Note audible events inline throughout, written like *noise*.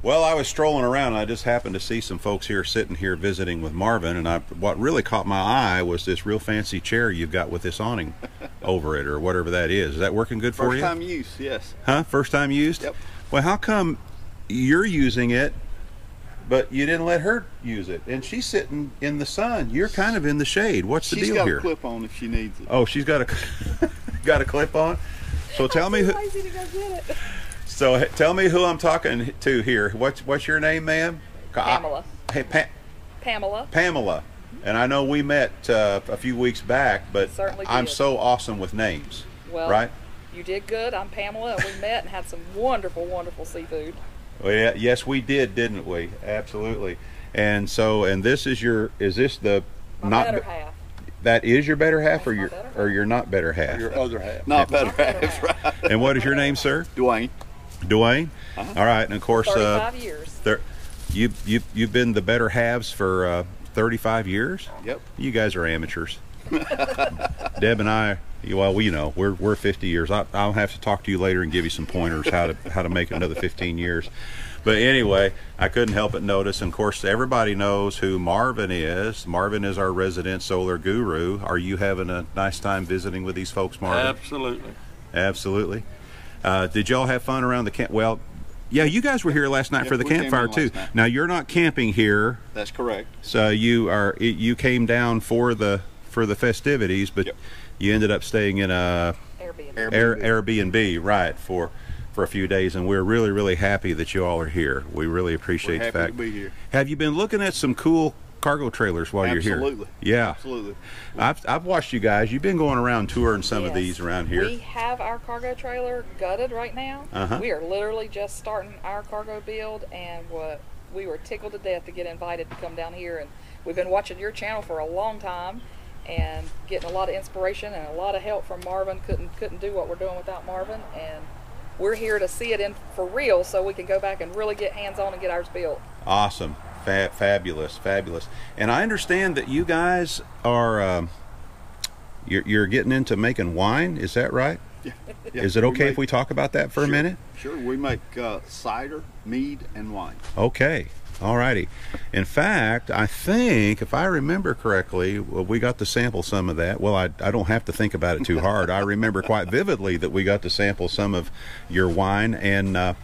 Well, I was strolling around and I just happened to see some folks here sitting here visiting with Marvin and I what really caught my eye was this real fancy chair you've got with this awning *laughs* over it or whatever that is. Is that working good for First you? time use, yes. Huh? First time used? Yep. Well, how come you're using it but you didn't let her use it and she's sitting in the sun. You're kind of in the shade. What's the She's deal got here? a clip on if she needs it. Oh, she's got a *laughs* got a clip on. So *laughs* tell me who Lazy to go get it. So tell me who I'm talking to here. What's what's your name, ma'am? I- Pamela. Hey, pa- Pamela. Pamela. And I know we met uh, a few weeks back, but I'm so awesome with names. Well, right? you did good. I'm Pamela, and we met and had some wonderful, wonderful seafood. Well, yeah, yes, we did, didn't we? Absolutely. And so, and this is your, is this the My not better half. that is your better half, or That's my your better or your not better half? Your other half. Not better better half, half. right? and what is your name, sir? Dwayne. Dwayne. Uh-huh. All right, and of course, uh, 35 years. there, you you you've been the better halves for uh, 35 years. Yep. You guys are amateurs. *laughs* Deb and I, well, we you know we're we're 50 years. I, I'll have to talk to you later and give you some pointers how to how to make another 15 years. But anyway, I couldn't help but notice. And of course, everybody knows who Marvin is. Marvin is our resident solar guru. Are you having a nice time visiting with these folks, Marvin? Absolutely. Absolutely. Uh, did y'all have fun around the camp? Well, yeah, you guys were here last night Yep, for the campfire too. night. Now you're not camping here, That's correct. so you are you came down for the for the festivities, but Yep. you ended up staying in a Airbnb. Air, Airbnb, right, for for a few days, and we're really really happy that you all are here. We really appreciate We're the happy fact. to be here. Have you been looking at some cool cargo trailers while you're here? Absolutely. Yeah, Absolutely. I've I've watched you guys. You've been going around touring some of these around here. We have our cargo trailer gutted right now. Uh-huh. We are literally just starting our cargo build, and what we were tickled to death to get invited to come down here. And we've been watching your channel for a long time, and getting a lot of inspiration and a lot of help from Marvin. Couldn't couldn't do what we're doing without Marvin, and we're here to see it in for real, so we can go back and really get hands on and get ours built. Awesome, Fa- fabulous, fabulous. And I understand that you guys are um, you're, you're getting into making wine. Is that right? Yeah. Is it okay make- if we talk about that for a minute? Sure. We make uh, cider, mead, and wine. Okay. All righty. In fact, I think, if I remember correctly, well, we got to sample some of that. Well, I, I don't have to think about it too hard. I remember quite vividly that we got to sample some of your wine, and uh,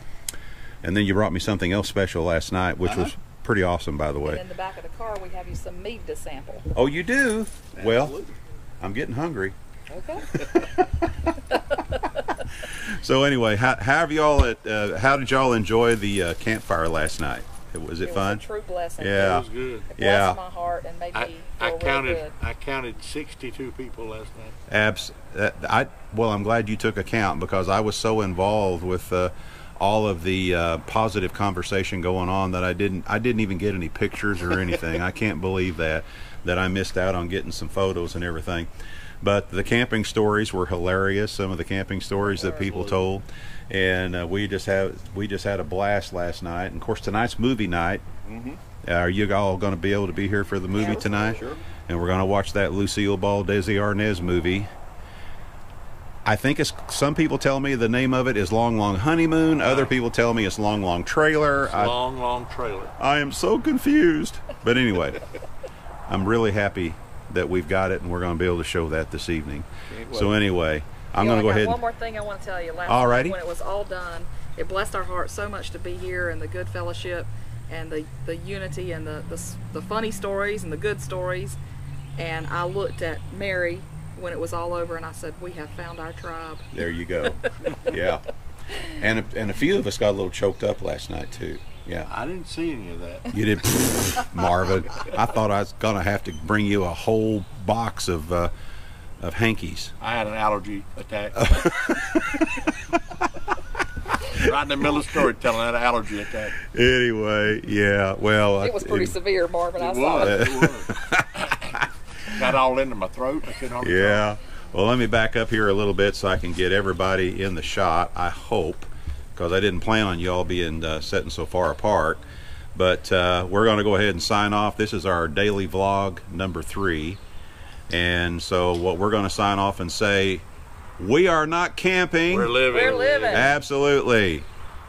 and then you brought me something else special last night, which was Uh-huh. Pretty awesome, by the And way. in the back of the car, we have you some mead to sample. Oh, you do? Well, I'm getting hungry. Okay. *laughs* So anyway, how, how have y'all? Uh, how did y'all enjoy the uh, campfire last night? It, Was it, it fun? was a true blessing. Yeah. It was good. It Yeah. my heart and made I, me I feel counted good. I counted 62 people last night. Abs. Uh, I well, I'm glad you took account because I was so involved with uh, all of the uh, positive conversation going on that I didn't. I didn't even get any pictures or anything. I can't believe that that I missed out on getting some photos and everything. But the camping stories were hilarious. Some of the camping stories that people told, and uh, we just had we just had a blast last night. And of course, tonight's movie night. Are you all going to be able to be here for the movie Yeah. tonight? Sure. And we're going to watch that Lucille Ball, Desi Arnaz movie. I think it's some people tell me the name of it is Long Long Honeymoon. Other people tell me it's Long Long Trailer. I, long, long trailer. I am so confused. But anyway, I'm really happy that we've got it and we're going to be able to show that this evening. So anyway, I'm You going to go ahead. One more thing I want to tell you. Last Alrighty. night when it was all done, it blessed our hearts so much to be here and the good fellowship and the, the unity and the, the the funny stories and the good stories. And I looked at Mary when it was all over and I said, "We have found our tribe." there you go. *laughs* yeah. And a, and a few of us got a little choked up last night too. Yeah. I didn't see any of that. You didn't, *laughs* *laughs* Marvin. I thought I was gonna have to bring you a whole box of uh, of hankies. I had an allergy attack. right in the middle of storytelling, story telling I had an allergy attack. Anyway, yeah. Well, It was pretty severe, Marvin. I It saw it. was. It was. Got all into my throat. I couldn't hardly talk. Yeah. Well, let me back up here a little bit so I can get everybody in the shot. I hope, because I didn't plan on y'all being uh, sitting so far apart. But uh, we're going to go ahead and sign off. This is our daily vlog number three. And so, what we're going to sign off and say, we are not camping. We're living. We're living. Absolutely.